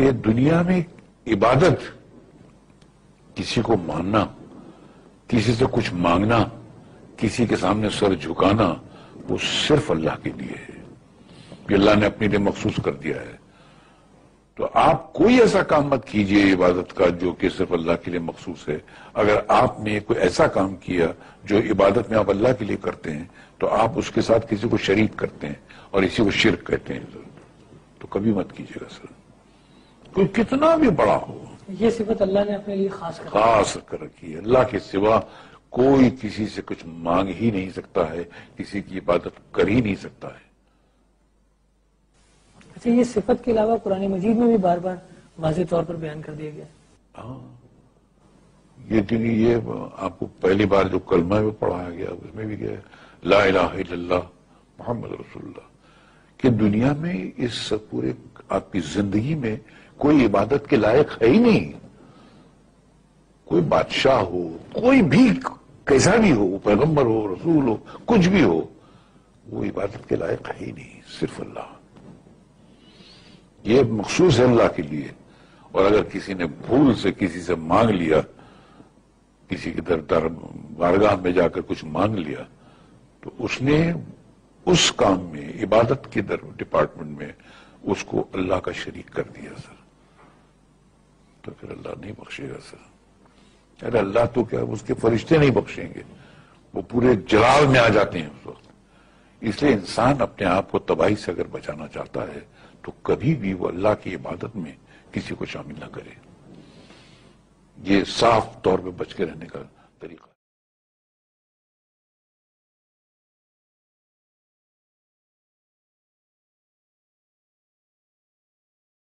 कि दुनिया में इबादत, किसी को मानना, किसी से कुछ मांगना, किसी के सामने सर झुकाना, वो सिर्फ़ अल्लाह के लिए है। अल्लाह ने अपने लिए मखसूस कर दिया है। तो आप कोई ऐसा काम मत कीजिए इबादत का जो कि सिर्फ़ अल्लाह के लिए मखसूस है। अगर आपने कोई ऐसा काम किया जो इबादत में आप अल्लाह के लिए करते हैं तो आप उसके साथ किसी को शरीक करते हैं और इसी को शिरक कहते हैं। तो कभी मत कीजिएगा, सर। कोई कितना भी बड़ा हो। ये सिफत अल्लाह ने अपने लिए खास कर खास कर रखी है। अल्लाह के सिवा कोई किसी से कुछ मांग ही नहीं सकता है किसी की इबादत कर ही नहीं सकता है। अच्छा ये सिफत के अलावा कुरान मजीद में भी बार बार वाजे तौर पर बयान कर दिया गया। हाँ। ये दिन ये आपको पहली बार जो कलमा में पढ़ाया गया उसमें भी गया ला इलाहा इल्लल्लाह मोहम्मद रसुल्ला कि दुनिया में इस पूरे आपकी ज़िंदगी में कोई इबादत के लायक है ही नहीं। कोई बादशाह हो, कोई भी कैसा भी हो, पैगंबर हो, रसूल हो, कुछ भी हो, वो इबादत के लायक है ही नहीं, सिर्फ़ अल्लाह। ये मखसूस है अल्लाह के लिए। और अगर किसी ने भूल से किसी से मांग लिया, किसी के दर दर बारगाह में जाकर कुछ मांग लिया तो उसने उस काम में, इबादत के डिपार्टमेंट में उसको अल्लाह का शरीक कर दिया, सर। तो फिर अल्लाह नहीं बख्शेगा, सर। अरे अल्लाह तो क्या, उसके फरिश्ते नहीं बख्शेंगे। वो पूरे जलाल में आ जाते हैं उस वक्त। इसलिए इंसान अपने आप को तबाही से अगर बचाना चाहता है तो कभी भी वो अल्लाह की इबादत में किसी को शामिल ना करे। ये साफ़ तौर पर बच के रहने का तरीका।